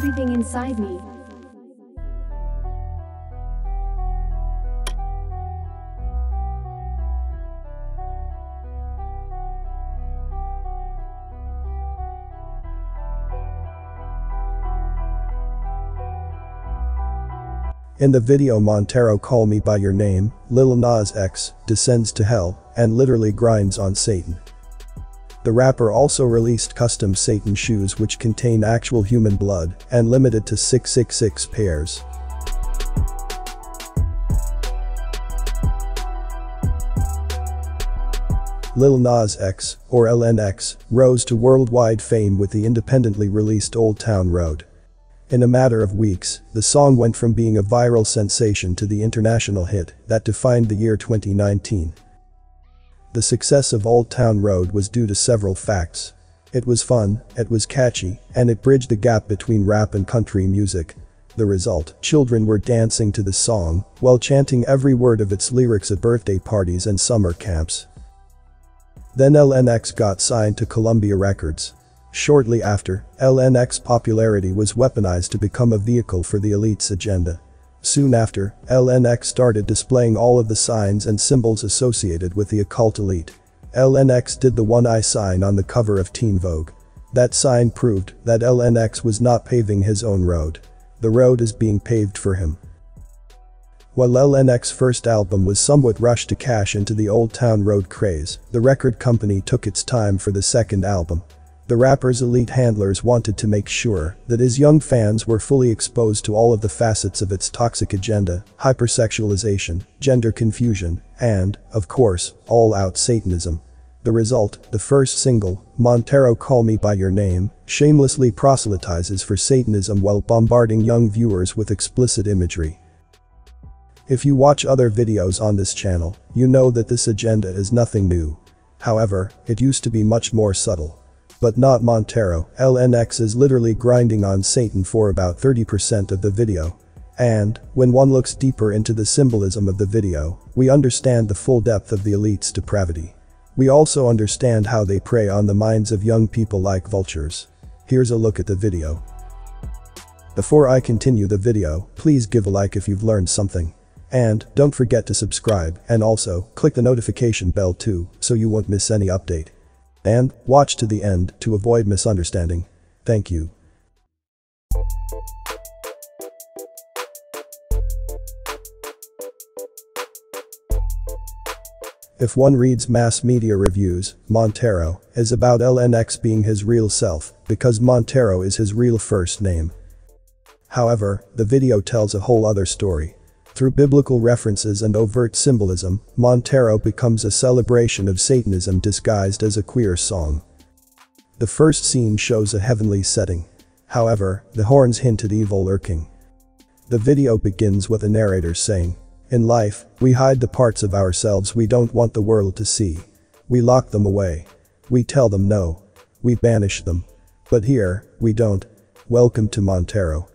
everything inside me. In the video Montero Call Me By Your Name, Lil Nas X descends to hell and literally grinds on Satan. The rapper also released custom Satan shoes which contain actual human blood and limited to 666 pairs. Lil Nas X, or LNX, rose to worldwide fame with the independently released Old Town Road. In a matter of weeks, the song went from being a viral sensation to the international hit that defined the year 2019. The success of Old Town Road was due to several facts. It was fun, it was catchy, and it bridged the gap between rap and country music. The result, children were dancing to the song while chanting every word of its lyrics at birthday parties and summer camps. Then LNX got signed to Columbia Records. Shortly after, LNX popularity was weaponized to become a vehicle for the elite's agenda. Soon after, LNX started displaying all of the signs and symbols associated with the occult elite. LNX did the one eye sign on the cover of Teen Vogue. That sign proved that LNX was not paving his own road. The road is being paved for him. While LNX's first album was somewhat rushed to cash into the Old Town Road craze, the record company took its time for the second album. The rapper's elite handlers wanted to make sure that his young fans were fully exposed to all of the facets of its toxic agenda, hypersexualization, gender confusion, and, of course, all-out Satanism. The result, the first single, Montero Call Me By Your Name, shamelessly proselytizes for Satanism while bombarding young viewers with explicit imagery. If you watch other videos on this channel, you know that this agenda is nothing new. However, it used to be much more subtle. But not Montero, LNX is literally grinding on Satan for about 30% of the video. And, when one looks deeper into the symbolism of the video, we understand the full depth of the elite's depravity. We also understand how they prey on the minds of young people like vultures. Here's a look at the video. Before I continue the video, please give a like if you've learned something. And, don't forget to subscribe, and also, click the notification bell too, so you won't miss any update. And, watch to the end to avoid misunderstanding. Thank you. If one reads mass media reviews, Montero is about LNX being his real self because Montero is his real first name. However, the video tells a whole other story. Through biblical references and overt symbolism, Montero becomes a celebration of Satanism disguised as a queer song. The first scene shows a heavenly setting. However, the horns hint at evil lurking. The video begins with a narrator saying, In life, we hide the parts of ourselves we don't want the world to see. We lock them away. We tell them no. We banish them. But here, we don't. Welcome to Montero.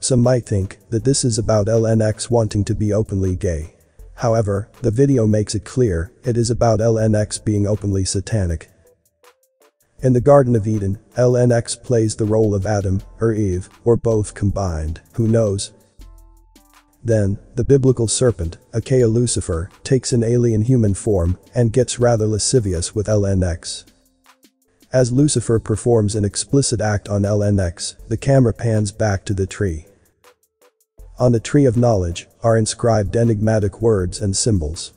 Some might think that this is about LNX wanting to be openly gay. However, the video makes it clear it is about LNX being openly satanic. In the Garden of Eden, LNX plays the role of Adam, or Eve, or both combined, who knows? Then, the biblical serpent, aka Lucifer, takes an alien human form and gets rather lascivious with LNX. As Lucifer performs an explicit act on LNX, the camera pans back to the tree. On the tree of knowledge are inscribed enigmatic words and symbols.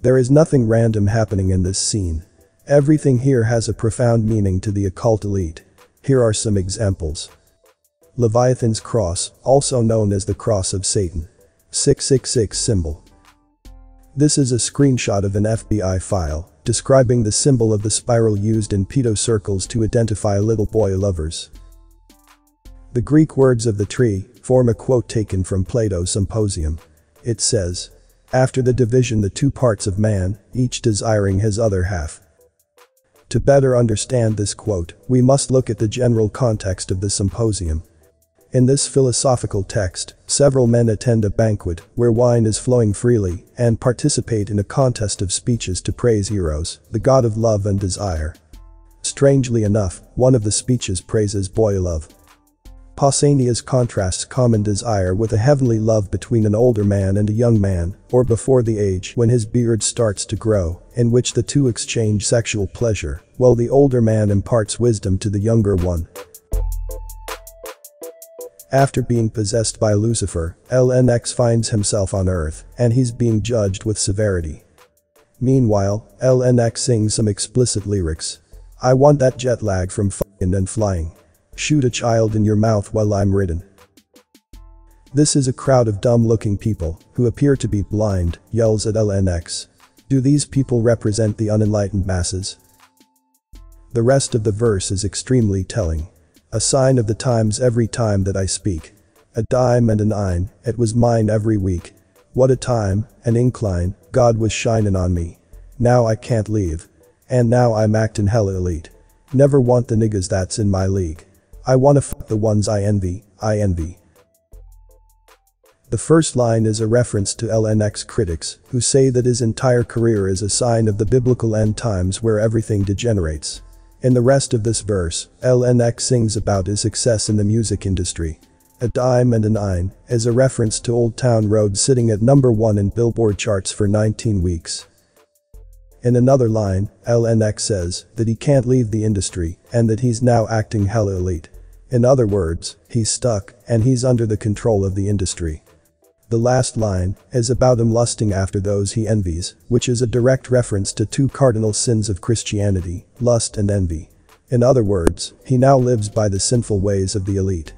There is nothing random happening in this scene. Everything here has a profound meaning to the occult elite. Here are some examples. Leviathan's cross, also known as the cross of Satan. 666 symbol. This is a screenshot of an FBI file describing the symbol of the spiral used in pedo circles to identify little boy lovers. The Greek words of the tree form a quote taken from Plato's Symposium. It says, After the division the two parts of man, each desiring his other half. To better understand this quote, we must look at the general context of the symposium. In this philosophical text, several men attend a banquet where wine is flowing freely and participate in a contest of speeches to praise Eros, the god of love and desire. Strangely enough, one of the speeches praises boy love. Pausanias contrasts common desire with a heavenly love between an older man and a young man, or before the age when his beard starts to grow, in which the two exchange sexual pleasure, while the older man imparts wisdom to the younger one. After being possessed by Lucifer, LNX finds himself on Earth, and he's being judged with severity. Meanwhile, LNX sings some explicit lyrics. I want that jet lag from f***ing and flying. Shoot a child in your mouth while I'm ridden. This is a crowd of dumb-looking people, who appear to be blind, yells at LNX. Do these people represent the unenlightened masses? The rest of the verse is extremely telling. A sign of the times every time that I speak. A dime and an ein, it was mine every week. What a time, an incline, God was shining on me. Now I can't leave. And now I'm acting hella elite. Never want the niggas that's in my league. I wanna fuck the ones I envy, I envy. The first line is a reference to LNX critics, who say that his entire career is a sign of the biblical end times where everything degenerates. In the rest of this verse, LNX sings about his success in the music industry, a dime and an ein, is a reference to Old Town Road sitting at number 1 in Billboard charts for 19 weeks. In another line, LNX says that he can't leave the industry and that he's now acting hella elite. In other words, he's stuck and he's under the control of the industry. The last line is about him lusting after those he envies, which is a direct reference to two cardinal sins of Christianity, lust and envy. In other words, he now lives by the sinful ways of the elite.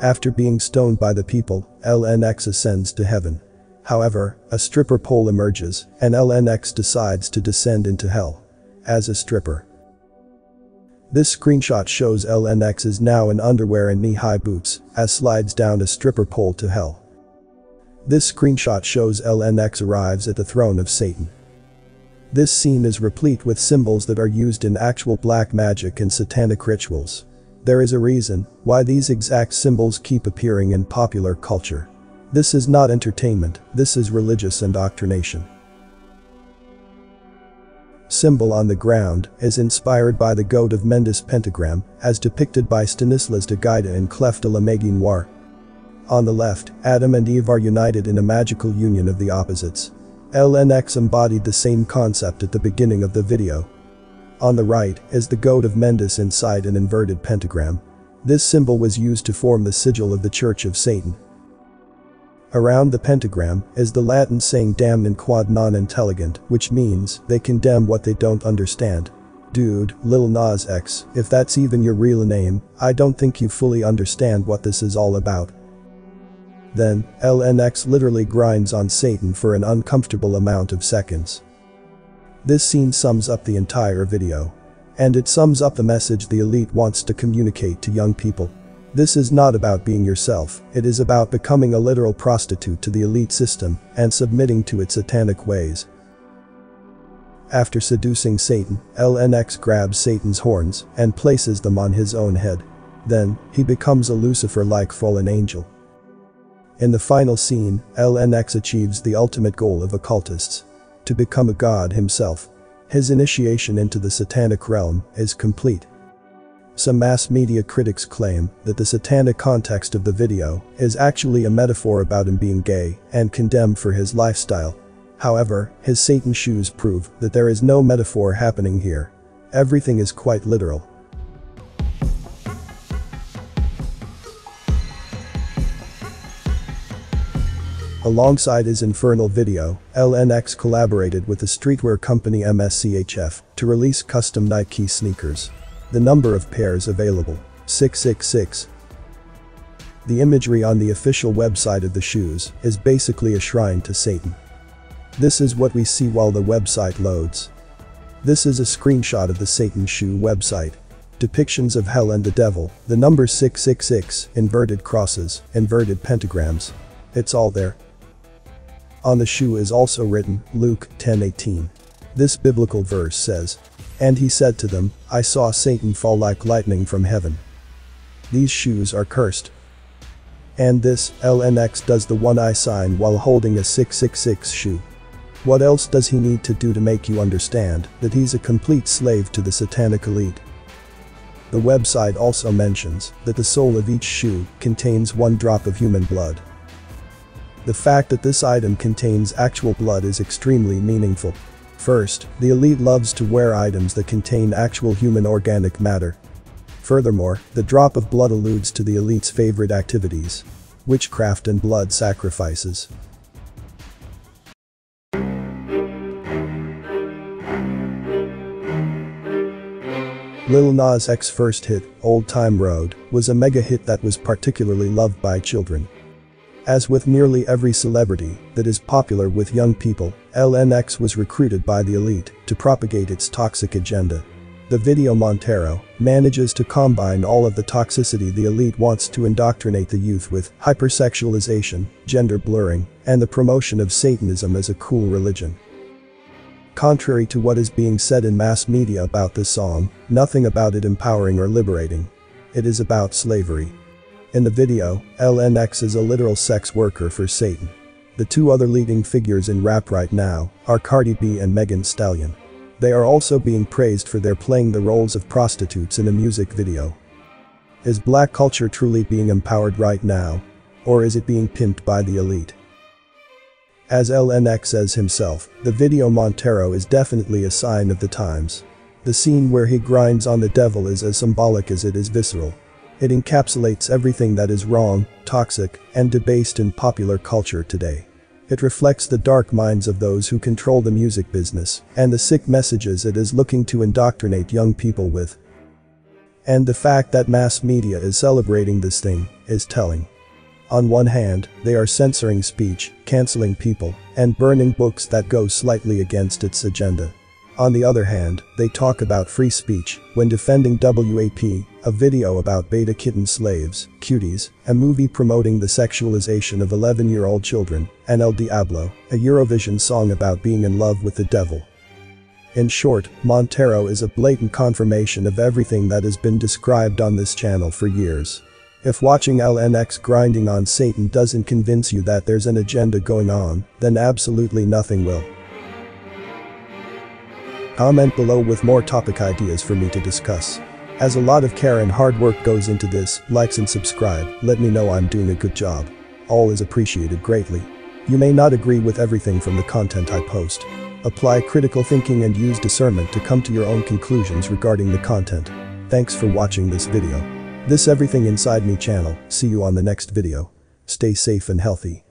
After being stoned by the people, LNX ascends to heaven. However, a stripper pole emerges, and LNX decides to descend into hell. As a stripper. This screenshot shows LNX is now in underwear and knee-high boots, as slides down a stripper pole to hell. This screenshot shows LNX arrives at the throne of Satan. This scene is replete with symbols that are used in actual black magic and satanic rituals. There is a reason why these exact symbols keep appearing in popular culture. This is not entertainment, this is religious indoctrination. Symbol on the ground is inspired by the goat of Mendes pentagram as depicted by Stanislas de Guaita in Clef de la Magie. On the left, Adam and Eve are united in a magical union of the opposites. LNX embodied the same concept at the beginning of the video, on the right is the goat of Mendes inside an inverted pentagram. This symbol was used to form the sigil of the Church of Satan. Around the pentagram is the Latin saying damnant quod non intelligunt, which means they condemn what they don't understand. Dude, Lil Nas X, if that's even your real name, I don't think you fully understand what this is all about. Then, LNX literally grinds on Satan for an uncomfortable amount of seconds. This scene sums up the entire video. And it sums up the message the elite wants to communicate to young people. This is not about being yourself, it is about becoming a literal prostitute to the elite system and submitting to its satanic ways. After seducing Satan, LNX grabs Satan's horns and places them on his own head. Then, he becomes a Lucifer-like fallen angel. In the final scene, LNX achieves the ultimate goal of occultists, to become a god himself. His initiation into the satanic realm is complete. Some mass media critics claim that the satanic context of the video is actually a metaphor about him being gay and condemned for his lifestyle. However, his Satan shoes prove that there is no metaphor happening here. Everything is quite literal. Alongside his Infernal video, LNX collaborated with the streetwear company MSCHF to release custom Nike sneakers. The number of pairs available, 666. The imagery on the official website of the shoes is basically a shrine to Satan. This is what we see while the website loads. This is a screenshot of the Satan shoe website. Depictions of hell and the devil, the number 666, inverted crosses, inverted pentagrams. It's all there. On the shoe is also written, Luke 10:18. This biblical verse says, And he said to them, I saw Satan fall like lightning from heaven. These shoes are cursed. And this, LNX does the one eye sign while holding a 666 shoe. What else does he need to do to make you understand that he's a complete slave to the satanic elite? The website also mentions that the sole of each shoe contains one drop of human blood. The fact that this item contains actual blood is extremely meaningful. First, the elite loves to wear items that contain actual human organic matter. Furthermore, the drop of blood alludes to the elite's favorite activities. Witchcraft and blood sacrifices. Lil Nas X's first hit, Old Town Road, was a mega hit that was particularly loved by children. As with nearly every celebrity that is popular with young people, LNX was recruited by the elite to propagate its toxic agenda. The video Montero manages to combine all of the toxicity the elite wants to indoctrinate the youth with hypersexualization, gender blurring, and the promotion of Satanism as a cool religion. Contrary to what is being said in mass media about this song, nothing about it empowering or liberating. It is about slavery. In the video, LNX is a literal sex worker for Satan. The two other leading figures in rap right now are Cardi B and Megan Stallion. They are also being praised for their playing the roles of prostitutes in a music video. Is black culture truly being empowered right now? Or is it being pimped by the elite? As LNX says himself, the video Montero is definitely a sign of the times. The scene where he grinds on the devil is as symbolic as it is visceral. It encapsulates everything that is wrong, toxic, and debased in popular culture today. It reflects the dark minds of those who control the music business and the sick messages it is looking to indoctrinate young people with. And the fact that mass media is celebrating this thing is telling. On one hand, they are censoring speech, canceling people, and burning books that go slightly against its agenda. On the other hand, they talk about free speech when defending WAP, a video about beta kitten slaves, cuties, a movie promoting the sexualization of 11-year-old children, and El Diablo, a Eurovision song about being in love with the devil. In short, Montero is a blatant confirmation of everything that has been described on this channel for years. If watching LNX grinding on Satan doesn't convince you that there's an agenda going on, then absolutely nothing will. Comment below with more topic ideas for me to discuss. As a lot of care and hard work goes into this, likes and subscribe, let me know I'm doing a good job. All is appreciated greatly. You may not agree with everything from the content I post. Apply critical thinking and use discernment to come to your own conclusions regarding the content. Thanks for watching this video. This Everything Inside Me channel, see you on the next video. Stay safe and healthy.